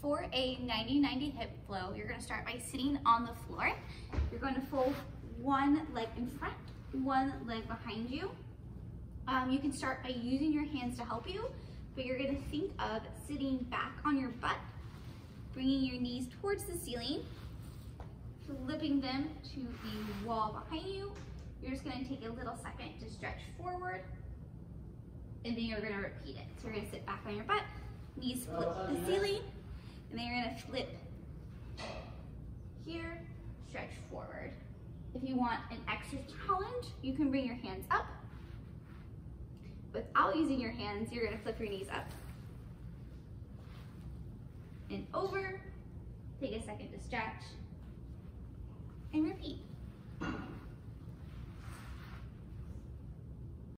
For a 90-90 hip flow, you're gonna start by sitting on the floor. You're going to fold one leg in front, one leg behind you. Um, you can start by using your hands to help you, but you're gonna think of sitting back on your butt, bringing your knees towards the ceiling, flipping them to the wall behind you. You're just gonna take a little second to stretch forward, and then you're gonna repeat it. So you're gonna sit back on your butt, knees flip the ceiling, and then you're gonna flip here, stretch forward. If you want an extra challenge, you can bring your hands up. Without using your hands, you're gonna flip your knees up and over. Take a second to stretch and repeat.